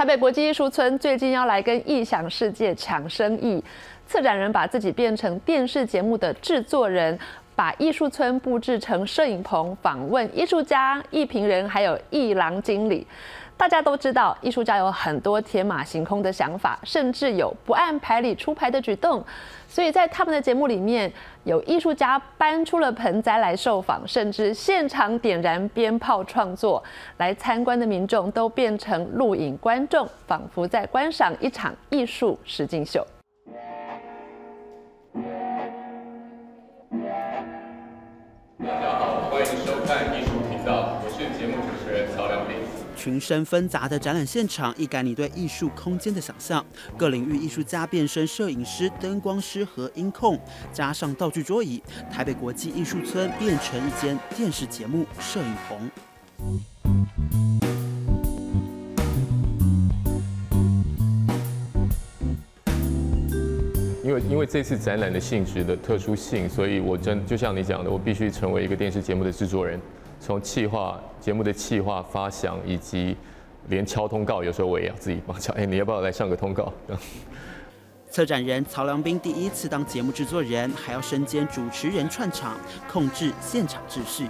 台北国际艺术村最近要来跟异想世界抢生意，策展人把自己变成电视节目的制作人，把艺术村布置成摄影棚，访问艺术家、艺评人，还有艺廊经理。大家都知道，艺术家有很多天马行空的想法，甚至有不按牌理出牌的举动。所以在他们的节目里面，有艺术家搬出了盆栽来受访，甚至现场点燃鞭炮创作。来参观的民众都变成录影观众，仿佛在观赏一场艺术实景秀。大家好，欢迎收看艺术频道，我是节目主持人曹良平。群生纷杂的展览现场，一改你对艺术空间的想象。各领域艺术家变身摄影师、灯光师和音控，加上道具桌椅，台北国际艺术村变成一间电视节目摄影棚。因为因为这次展览的性质的特殊性，所以我真就像你讲的，我必须成为一个电视节目的制作人。从企划节目的企划发想，以及连敲通告，有时候我也要自己帮敲。哎，你要不要来上个通告？策展人曹良斌第一次当节目制作人，还要身兼主持人串场，控制现场秩序。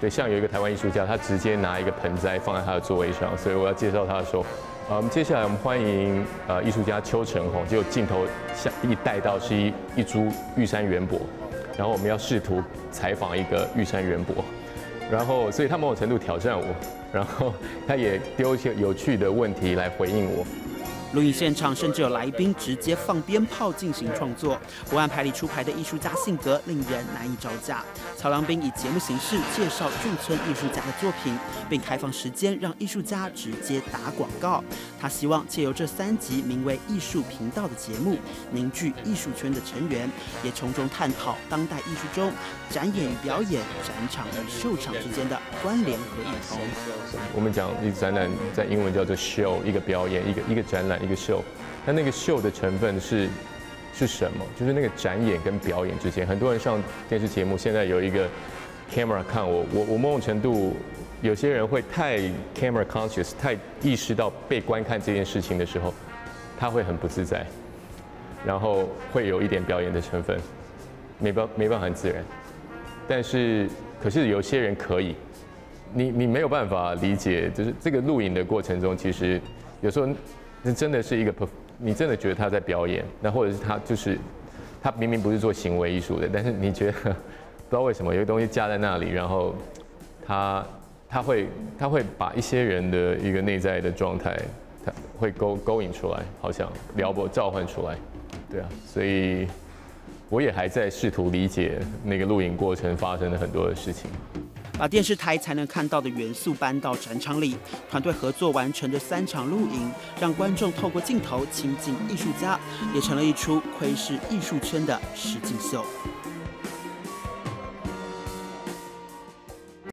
对，像有一个台湾艺术家，他直接拿一个盆栽放在他的座位上，所以我要介绍他的时候，呃，我们接下来我们欢迎呃艺术家邱成红，结果镜头下一带到是一一株玉山圆柏，然后我们要试图采访一个玉山圆柏。然后，所以他某种程度挑战我，然后他也丢一些有趣的问题来回应我。录影现场甚至有来宾直接放鞭炮进行创作，不按牌理出牌的艺术家性格令人难以招架。曹良斌以节目形式介绍驻村艺术家的作品，并开放时间让艺术家直接打广告。他希望借由这三集名为“艺术频道”的节目，凝聚艺术圈的成员，也从中探讨当代艺术中展演与表演、展场与秀场之间的关联和异同。我们讲一展览在英文叫做 show，一个表演，一个一个展览。一个秀，那那个秀的成分是是什么？就是那个展演跟表演之间，很多人上电视节目，现在有一个 camera 看我，我我某种程度，有些人会太 camera conscious，太意识到被观看这件事情的时候，他会很不自在，然后会有一点表演的成分，没办没办法很自然。但是可是有些人可以，你你没有办法理解，就是这个录影的过程中，其实有时候。那真的是一个，你真的觉得他在表演，那或者是他就是，他明明不是做行为艺术的，但是你觉得 不知道为什么有个东西架在那里，然后他他会他会把一些人的一个内在的状态，他会勾勾引出来，好像撩拨召唤出来，对啊，所以我也还在试图理解那个录影过程发生的很多的事情。把电视台才能看到的元素搬到展场里，团队合作完成的三场露营，让观众透过镜头亲近艺术家，也成了一出窥视艺术圈的实景秀。